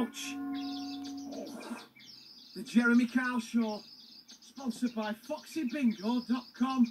Ouch! The Jeremy Kyle Show, sponsored by FoxyBingo.com.